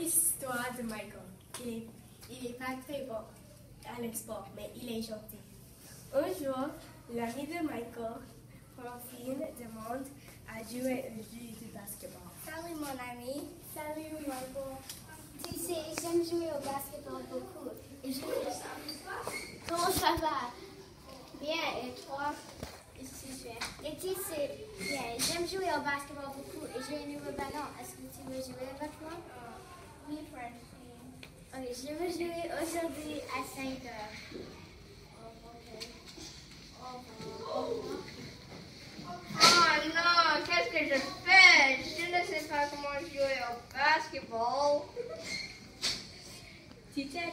Histoire de Michael. Il est, il est pas très bon à l'export, mais il est gentil. Un jour, l'ami de Michael, Francine, demande à jouer un jeu de basketball. Salut mon ami. Salut Michael. Tu sais, j'aime jouer au basketball beaucoup. Et je... Comment ça va? Bien, et toi? Et tu sais, j'aime jouer au basketball beaucoup et j'ai un nouveau ballon. Est-ce que tu veux jouer avec moi? Me first. Okay, Shiva Shiva also be a singer. Oh, okay. Oh, oh. oh no, just get a fish. Shouldn't say Pokemon Joyo basketball. Teacher,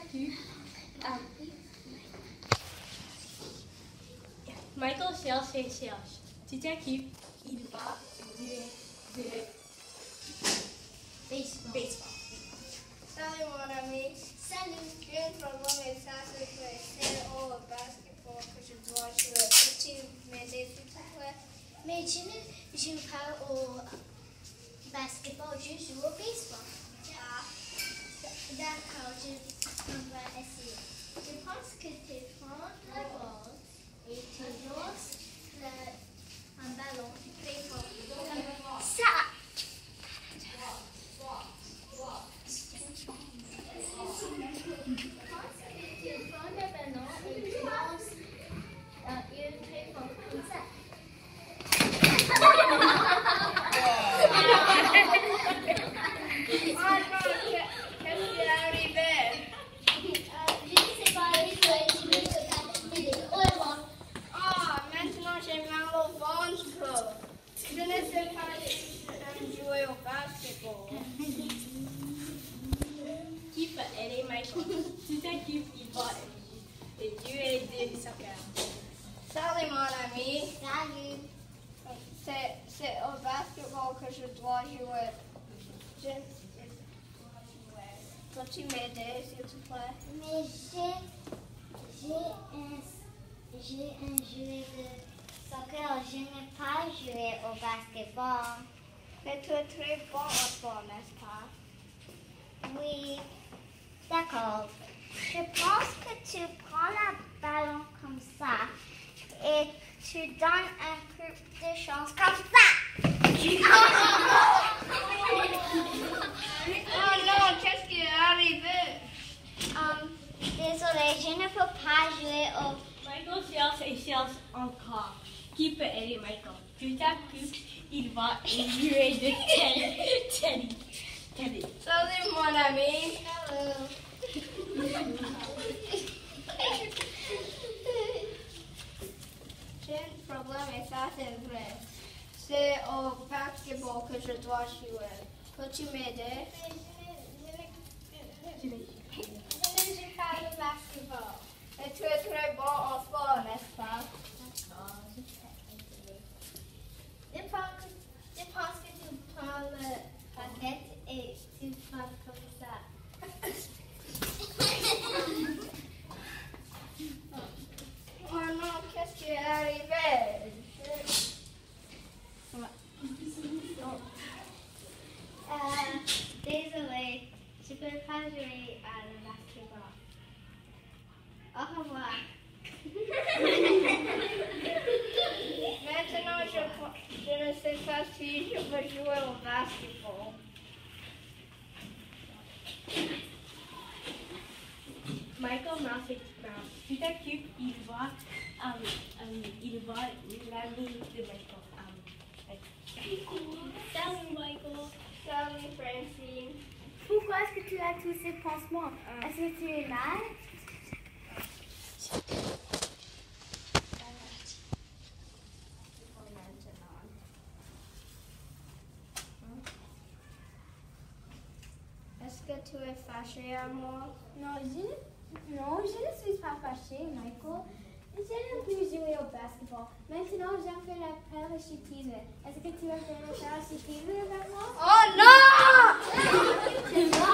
um, Michael sells his sales. Teacher, keep. Baseball. Baseball. Sometimes it's good for women classes for Excel or basketball koşucular için meslekler ve için için power or basketball için C'est, c'est au basketball que je dois jouer. Je, Peux-tu m'aider, s'il te plaît? Mais j'ai, j'ai un, j'ai un jeu de soccer. Je n'ai pas joué au basketball. Mais tu es très bon au sport, n'est-ce pas? Oui. D'accord. Je pense que tu prends le ballon comme ça et don donnes un peu de chance comme ça. Oh non, qu'est-ce qui est arrivé? Um, désolé, je ne peux pas jouer au Michael cherche et cherche encore. Qui peut aider Michael? Tu t'occupes, il va et jouer de teddy. Teddy. Teddy. Salut mon ami. Hello. vrai. C'est au parc des Beaux que je dois jouer. Peux-tu m'aider? Je joue pas le basketball. Et tu es très bon enfant, n'est-ce pas? Si je veux jouer au basketball. Michael marche et marche. Tu t'occupes, il va, um, um, il va l'ami de Michael. Um, Salut Michael. Salut Francine. Pourquoi est-ce que tu as tous ces pansements Est-ce que tu es mal Est-ce que tu es fâché à moi? Non, je non, je ne suis pas fâchée, Michael. J'aime plus jouer au basketball. Maintenant, j'aime faire la parachutisme. Est-ce que tu vas faire le parachutisme avec moi? Oh non!